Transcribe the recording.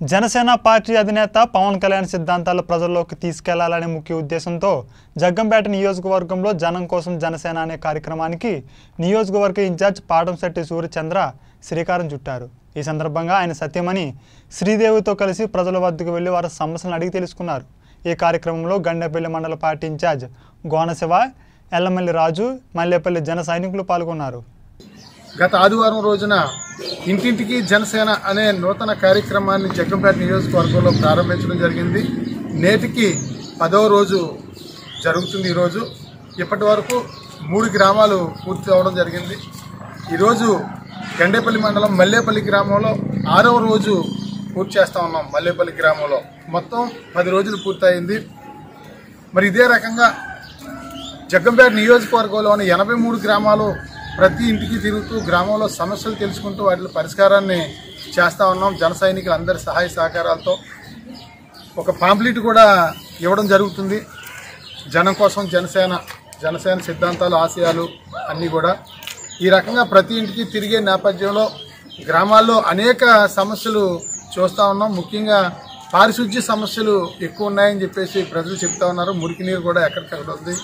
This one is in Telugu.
జనసేన పార్టీ అధినేత పవన్ కళ్యాణ్ సిద్ధాంతాలు ప్రజల్లోకి తీసుకెళ్ళాలనే ముఖ్య ఉద్దేశంతో జగ్గంపేట నియోజకవర్గంలో జనం కోసం జనసేన అనే కార్యక్రమానికి నియోజకవర్గ ఇన్ఛార్జ్ పాటంశెట్టి సూర్యచంద్ర శ్రీకారం చుట్టారు. ఈ సందర్భంగా ఆయన సత్యమణి శ్రీదేవితో కలిసి ప్రజల వద్దకు వెళ్ళి వారి సమస్యలను అడిగి తెలుసుకున్నారు. ఈ కార్యక్రమంలో గండేపల్లి మండల పార్టీ ఇన్ఛార్జ్ గోనశివ ఎల్లమల్లి రాజు మల్లేపల్లి జన సైనికులు పాల్గొన్నారు. గత ఆదివారం రోజున ఇంటింటికి జనసేన అనే నూతన కార్యక్రమాన్ని జగ్గంపేట నియోజకవర్గంలో ప్రారంభించడం జరిగింది. నేటికి పదవ రోజు జరుగుతుంది ఈరోజు ఇప్పటి వరకు మూడు గ్రామాలు పూర్తి అవడం జరిగింది. ఈరోజు గండేపల్లి మండలం మల్లేపల్లి గ్రామంలో ఆరవ రోజు పూర్తి చేస్తూ ఉన్నాం మల్లేపల్లి గ్రామంలో. మొత్తం పది రోజులు పూర్తయింది. మరి ఇదే రకంగా జగ్గంపేట నియోజకవర్గంలోని ఎనభై మూడు గ్రామాలు ప్రతి ఇంటికి తిరుగుతూ గ్రామంలో సమస్యలు తెలుసుకుంటూ వాటి పరిష్కారాన్ని చేస్తూ ఉన్నాం. జన సైనికులందరి సహాయ సహకారాలతో ఒక పాంప్లెట్ కూడా ఇవ్వడం జరుగుతుంది. జనం కోసం జనసేన జనసేన సిద్ధాంతాలు ఆశయాలు అన్నీ కూడా. ఈ రకంగా ప్రతి ఇంటికి తిరిగే నేపథ్యంలో గ్రామాల్లో అనేక సమస్యలు చూస్తూ ఉన్నాం. ముఖ్యంగా పారిశుద్ధ్య సమస్యలు ఎక్కువ ఉన్నాయని చెప్పేసి ప్రజలు చెప్తా ఉన్నారు. మురికి నీరు కూడా ఎక్కడికక్కడ ఉంది.